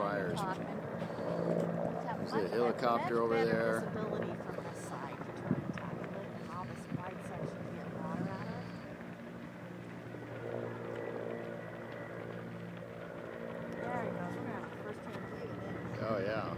fires. There's a helicopter over there. Visibility from the side to try and tackle it and how this wide section to get water out of. There he goes. We're gonna have a first-hand view of this. Oh yeah.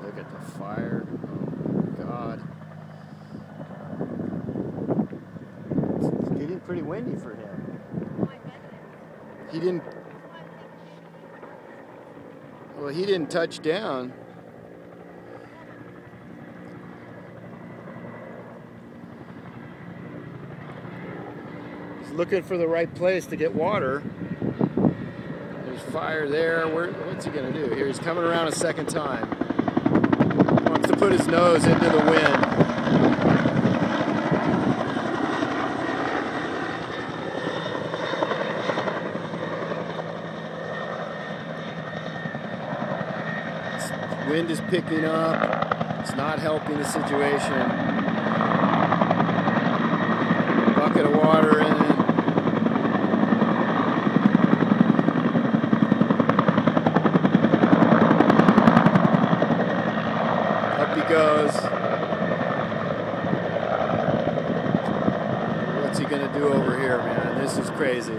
Look at the fire. Oh God. It's getting pretty windy for him. He didn't. Well, he didn't touch down. He's looking for the right place to get water. There's fire there. Where, what's he gonna do? Here, he's coming around a second time. To put his nose into the wind. Wind is picking up. It's not helping the situation. Bucket of water in it. Up he goes. He gonna do over here, man? This is crazy.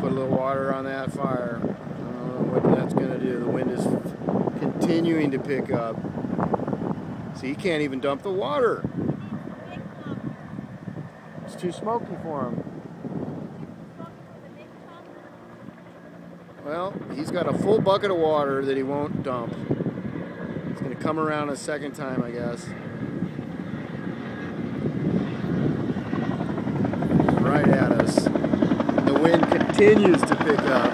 Put a little water on that fire. I don't know what that's gonna do. The wind is continuing to pick up. See, he can't even dump the water. It's too smoky for him. Well, he's got a full bucket of water that he won't dump. He's gonna come around a second time, I guess. Right at us. The wind continues to pick up.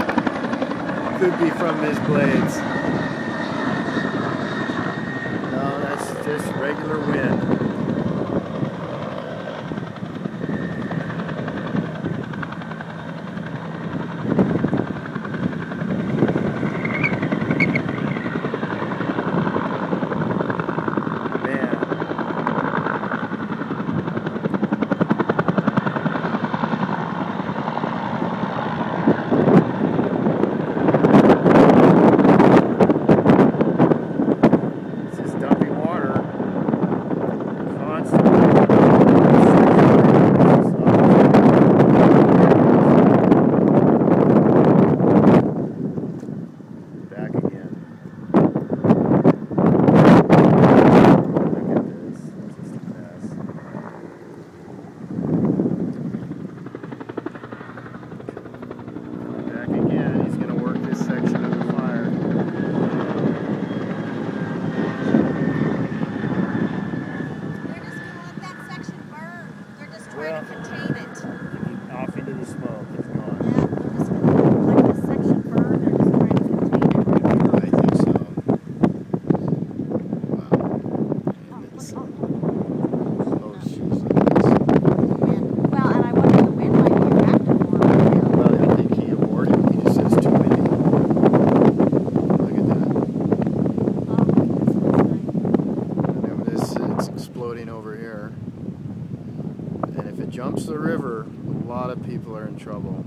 Could be from his blades. No, that's just regular wind. Man. It's just dumping water constantly. Back again. Look at this. Just a mess. Back again. He's going to work this section of the fire. They're just gonna let that section burn. They're just trying to contain it. Off into the smoke. It's Yeah, gone. they're just gonna let this section burn. They're just trying to contain it right now. I think so. Oh, Wow. And it's- look, oh, Oh, jeez. look at this. wind. Well, and I wonder the wind might be a factor for them right now. Well, I think he aborted. He just says too windy. Look at that. Oh, this looks nice. And then this it's exploding over here. And if it jumps the river, a lot of people are in trouble.